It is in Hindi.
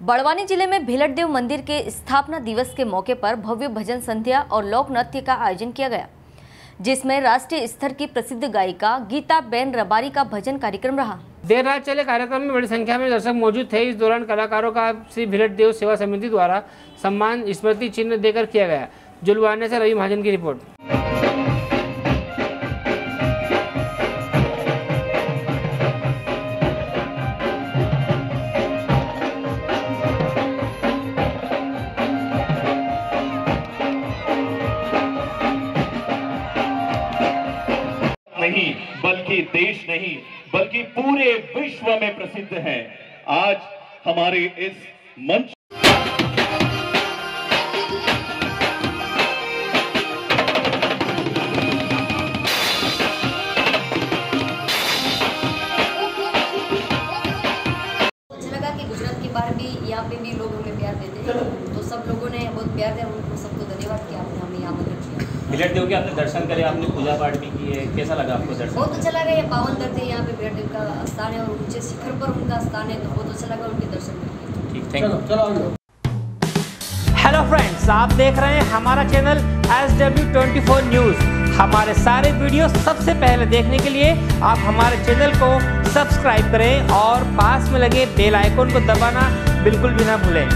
बड़वानी ज़िले में भेलटदेव मंदिर के स्थापना दिवस के मौके पर भव्य भजन संध्या और लोक नृत्य का आयोजन किया गया, जिसमें राष्ट्रीय स्तर की प्रसिद्ध गायिका गीता बेन रबारी का भजन कार्यक्रम रहा। देर रात चले कार्यक्रम में बड़ी संख्या में दर्शक मौजूद थे। इस दौरान कलाकारों का श्री भिलट देव सेवा समिति द्वारा सम्मान, स्मृति चिन्ह देकर किया गया। जुलवाने से रवि महाजन की रिपोर्ट। बल्कि देश नहीं, बल्कि पूरे विश्व में प्रसिद्ध है। आज हमारे इस मंच भी यहाँ पे भी लोग हमें प्यार देते हैं। तो सब लोगों ने बहुत प्यार दिया, उनको सबको धन्यवाद किया आपने हमें यहाँ मदद किया। बिलट देव के आपने दर्शन करे आपने पूजा पाठ भी की है कैसा लगा आपको दर्शन? बहुत अच्छा लगा ये पावन धरती है यहाँ पे बिरड देव का स्थान है और ऊँचे शिखर पर उनका स्थान है तो बहुत अच्छा लगा उनके दर्शन करके। ठीक थैंक यू हेलो फ्रेंड्स आप देख रहे हैं हमारा channel S W twenty four news हमारे सारे वीडियो सबसे पहले देखने के लिए आप हमारे चैनल को सब्सक्राइब करें और पास में लगे बेल आइकन को दबाना बिल्कुल भी ना भूलें।